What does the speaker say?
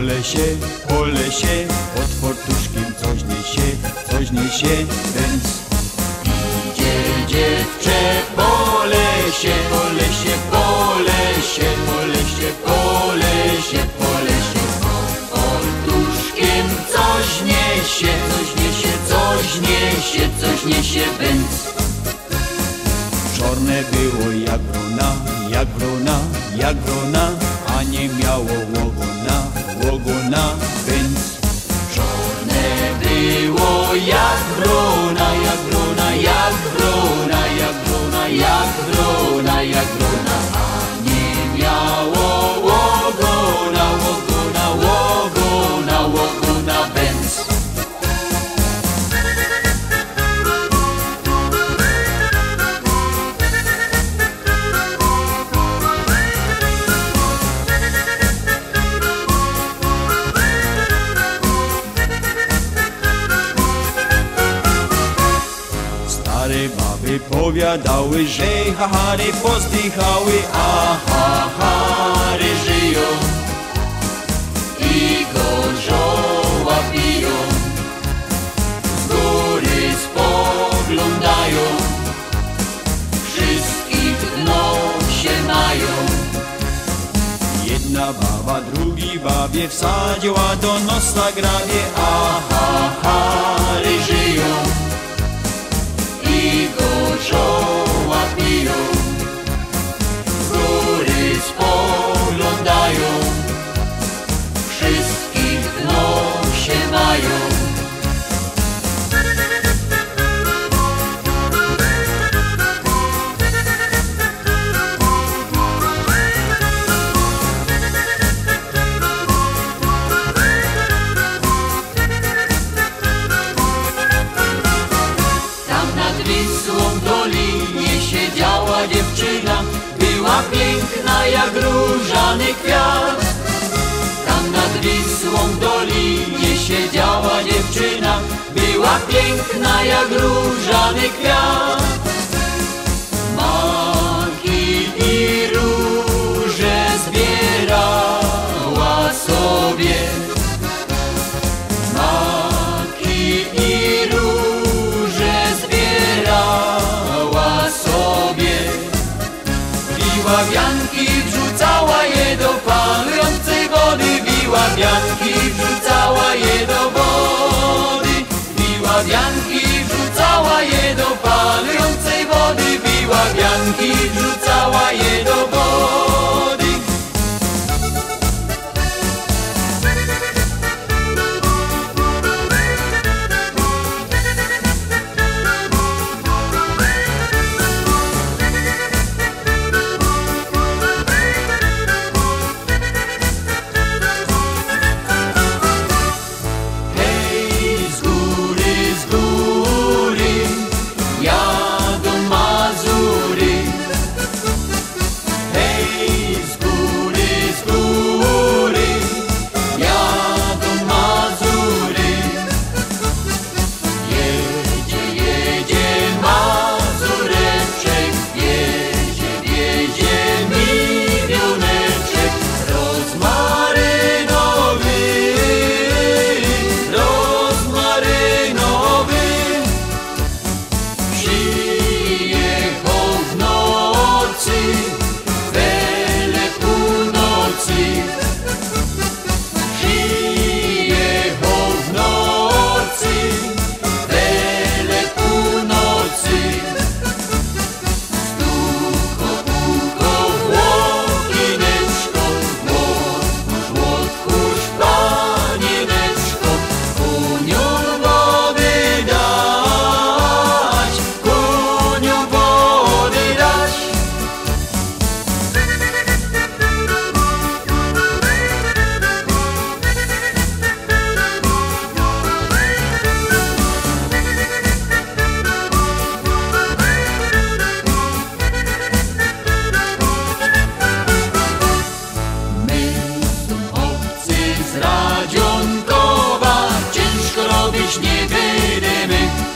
lesie, po lesie, pod fortuszkiem coś niesie, coś niesie, więc idzie dziewczę po lesie, po lesie, po lesie, po lesie, po lesie, po lesie, pod fortuszkiem coś niesie, coś niesie, coś niesie, coś niesie, więc Czorne było jak wrona, jak wrona, jak wrona, a nie miało łogona, łogona, więc. Czorne było jak wrona, powiadały, że hahary pozdychały, a hahary żyją i gorzoła piją. Z góry spoglądają, wszystkich dno się mają. Jedna baba drugi babie wsadziła do nosa grabie, a hahary żyją gorzoła piękna jak różany kwiat. Tam nad Wisłą w dolinie siedziała dziewczyna, była piękna jak różany kwiat. Biła wianki, wrzucała je do wody. Biła wianki, wrzucała je do wody. Biła wianki, wrzucała je do wody. Biła wrzucała je ciężko robić